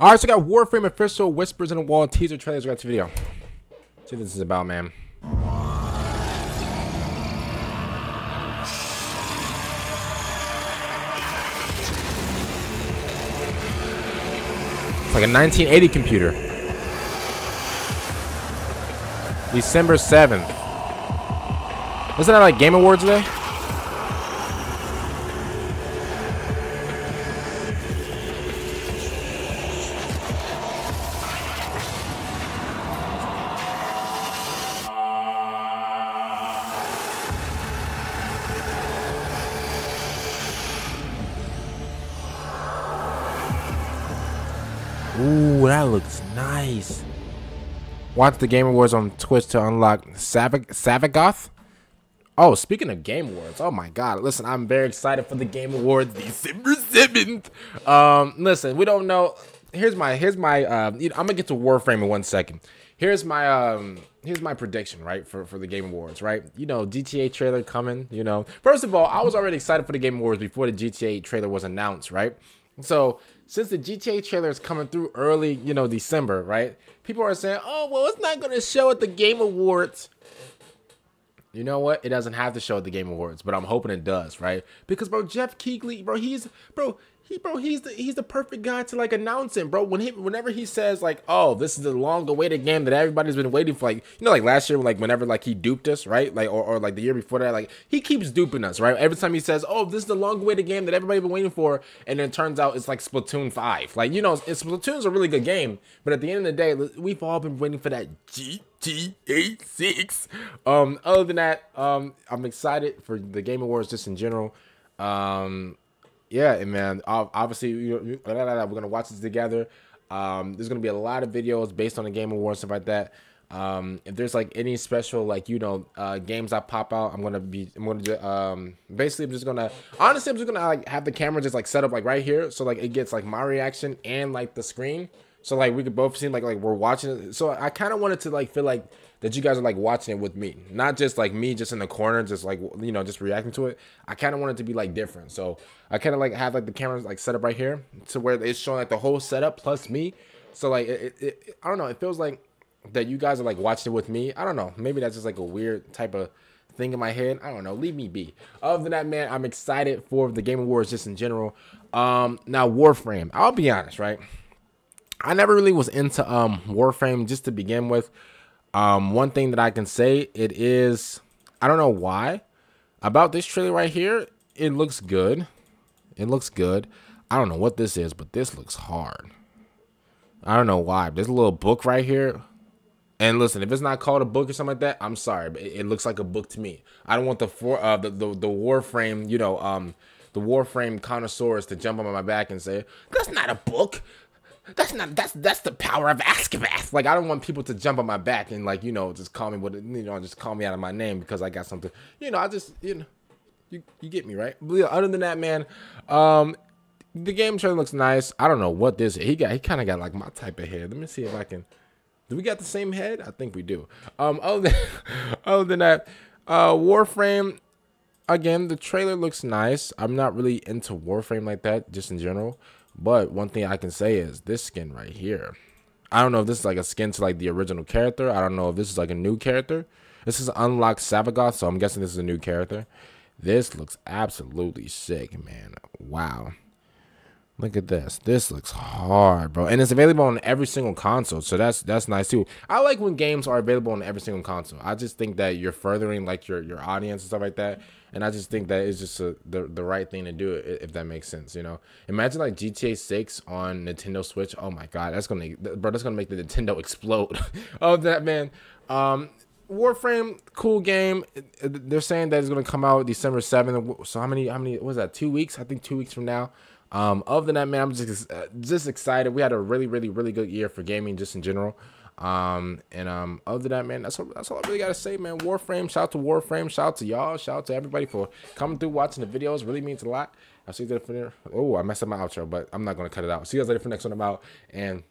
All right, so I got Warframe official Whispers in the Wall teaser trailers. Got the video. See what this is about, man. It's like a 1980 computer. December 7th. Wasn't that like Game Awards Day? Ooh, that looks nice. Watch the Game Awards on Twitch to unlock Savag Sevagoth. Oh, speaking of Game Awards, oh my God! Listen, I'm very excited for the Game Awards, December seventh. Um, listen, we don't know. Here's my here's my. Uh, you know, I'm gonna get to Warframe in one second. Here's my um here's my prediction right for for the Game Awards right. You know GTA trailer coming. You know, first of all, I was already excited for the Game Awards before the GTA trailer was announced, right? So since the GTA trailer is coming through early, you know, December, right? People are saying, oh, well, it's not going to show at the Game Awards. You know what? It doesn't have to show at the Game Awards, but I'm hoping it does, right? Because, bro, Jeff Keighley, bro, he's, bro, he bro he's the he's the perfect guy to like announce it bro. When he whenever he says like oh this is the long awaited game that everybody's been waiting for like you know like last year like whenever like he duped us right? Like or, or like the year before that like he keeps duping us right? Every time he says oh this is the long awaited game that everybody's been waiting for and then it turns out it's like Splatoon 5 like you know it's, Splatoon's a really good game but at the end of the day we've all been waiting for that GTA 6 um other than that um I'm excited for the Game Awards just in general. Um yeah, and man. Obviously, we're gonna watch this together. Um, there's gonna be a lot of videos based on the Game Awards stuff like that. Um, if there's like any special like you know uh, games that pop out, I'm gonna be I'm gonna do, um basically I'm just gonna honestly I'm just gonna like have the camera just like set up like right here so like it gets like my reaction and like the screen so like we could both seem like like we're watching it. So I kind of wanted to like feel like that you guys are like watching it with me, not just like me just in the corner, just like you know just reacting to it. I kind of wanted to be like different. So I kind of like have like the cameras like set up right here to where it's showing like the whole setup plus me. So like it, it, it I don't know. It feels like that you guys are like watching it with me. I don't know. Maybe that's just like a weird type of thing in my head. I don't know. Leave me be. Other than that, man, I'm excited for the Game Awards just in general. Um, now Warframe. I'll be honest, right? I never really was into um Warframe just to begin with. Um, one thing that I can say it is I don't know why about this trailer right here. It looks good. It looks good. I don't know what this is, but this looks hard. I don't know why. There's a little book right here. And listen, if it's not called a book or something like that, I'm sorry, but it, it looks like a book to me. I don't want the for uh the, the the Warframe, you know, um the Warframe connoisseurs to jump on my back and say, "That's not a book. That's not that's that's the power of Azkaban. Like I don't want people to jump on my back and like you know just call me what you know just call me out of my name because I got something. You know I just you know you you get me right. But yeah, other than that, man, um, the game trailer looks nice. I don't know what this. He got he kind of got like my type of head. Let me see if I can. Do we got the same head? I think we do. Um, other than other than that, uh, Warframe. Again, the trailer looks nice. I'm not really into Warframe like that, just in general. But one thing I can say is this skin right here. I don't know if this is like a skin to like the original character. I don't know if this is like a new character. This is unlocked Sevagoth, so I'm guessing this is a new character. This looks absolutely sick, man. Wow. Look at this. This looks hard, bro. And it's available on every single console. So that's that's nice too. I like when games are available on every single console. I just think that you're furthering like your your audience and stuff like that. And I just think that it's just a, the the right thing to do if that makes sense, you know. Imagine like GTA 6 on Nintendo Switch. Oh my god, that's going to bro, that's going to make the Nintendo explode. oh, that man. Um Warframe, cool game. They're saying that it's gonna come out December seventh. So how many? How many? was that? Two weeks? I think two weeks from now. Um, other than that, man, I'm just uh, just excited. We had a really, really, really good year for gaming, just in general. Um, and um, other than that, man, that's all, that's all I really gotta say, man. Warframe, shout out to Warframe, shout out to y'all, shout out to everybody for coming through, watching the videos. Really means a lot. I'll see you later for. Oh, I messed up my outro, but I'm not gonna cut it out. See you guys later for next one. I'm out and.